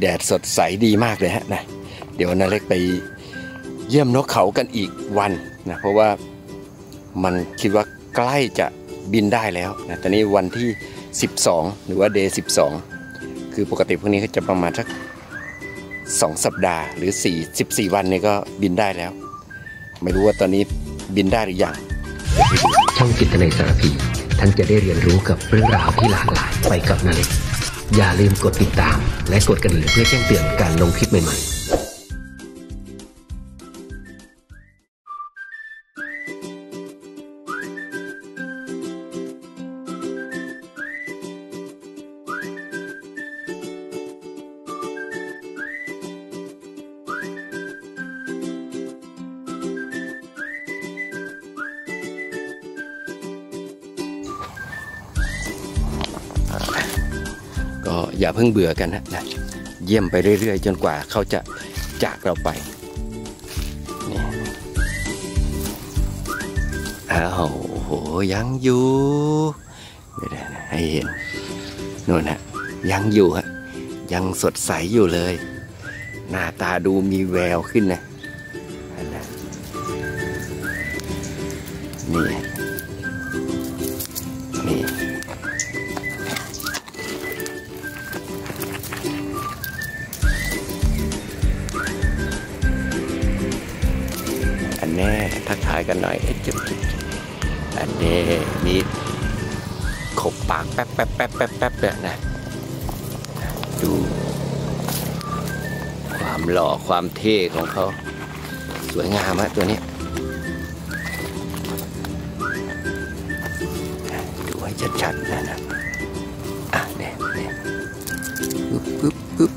แดดสดใสดีมากเลยฮะนะเดี๋ยวนาเล็กไปเยี่ยมนกเขากันอีกวันนะเพราะว่ามันคิดว่าใกล้จะบินได้แล้วนะตอนนี้วันที่ 12 หรือว่าเดย์12 คือปกติพวกนี้ก็จะประมาณสัก2สัปดาห์หรือ 4 14 วันเนี่ยก็บินได้แล้ว ไม่รู้ว่าตอนนี้บินได้หรือยังช่องจิตในสารพีท่านจะได้เรียนรู้กับเรื่องราวที่หลากหลายไปกับนาเล็ก อย่าลืมกดติดตาม และกดกระดิ่งเพื่อแจ้งเตือนการลงคลิปใหม่ๆ ก็อย่าเพิ่งเบื่อกันนะนะเยี่ยมไปเรื่อย ๆ จนกว่าเขาจะจากเราไปนี่อ้าวโอ้โหยังอยู่ไม่ได้นะให้เห็นนู่นฮะยังอยู่ฮะยังสดใสอยู่เลย หน้าตาดูมีแววขึ้นนะนี่ อันแน่ ทักทายกันหน่อยเอ๊ะจุ๊บจุ๊บอันนี้มีขบปากแป๊บแป๊บแป๊บแป๊บแป๊บเนี่ยนะดู ความหล่อความเท่ของเขา สวยงามฮะตัวนี้ดูให้ชัดๆนะนะอะเนี่ยเนี่ยปึ๊บปึ๊บปึ๊บ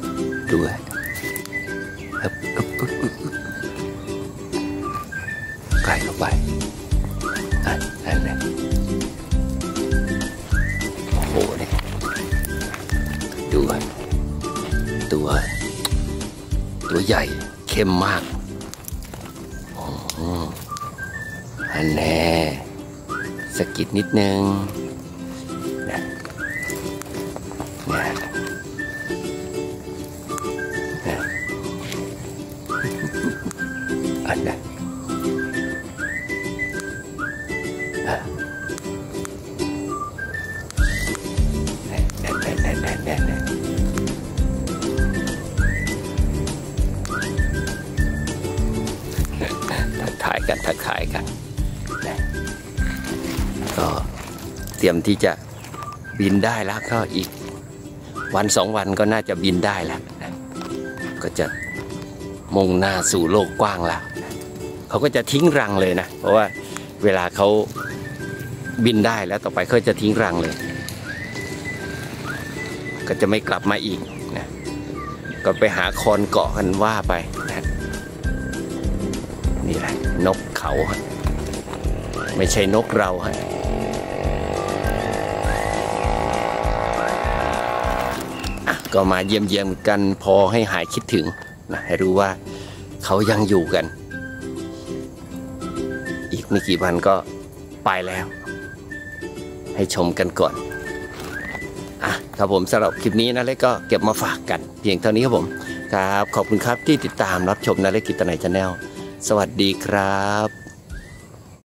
ใหญ่เข้มมากอันแน่สกิดนิดนึงนะนะนะอันนั้น ทายกันทักทายกันนะก็เตรียมที่จะบินได้แล้วก็อีกวันสองวันก็น่าจะบินได้แล้วนะก็จะมุ่งหน้าสู่โลกกว้างแล้วเขาก็จะทิ้งรังเลยนะ เพราะว่าเวลาเขาบินได้แล้วต่อไปเขาจะทิ้งรังเลย ก็จะไม่กลับมาอีกนะก็ไปหาคอนเกาะกันว่าไปนะ นี่แหละ นกเขา ไม่ใช่นกเราฮะก็มาเยี่ยมเยียมกันพอให้หายคิดถึงนะให้รู้ว่าเขายังอยู่กัน อีกไม่กี่วันก็ไปแล้ว ให้ชมกันก่อนอะครับผมสำหรับคลิปนี้นะเล็กก็เก็บมาฝากกัน เพียงเท่านี้ครับผม ครับ ขอบคุณครับที่ติดตามรับชมนะเล็กกิตนายชาแนล สวัสดีครับ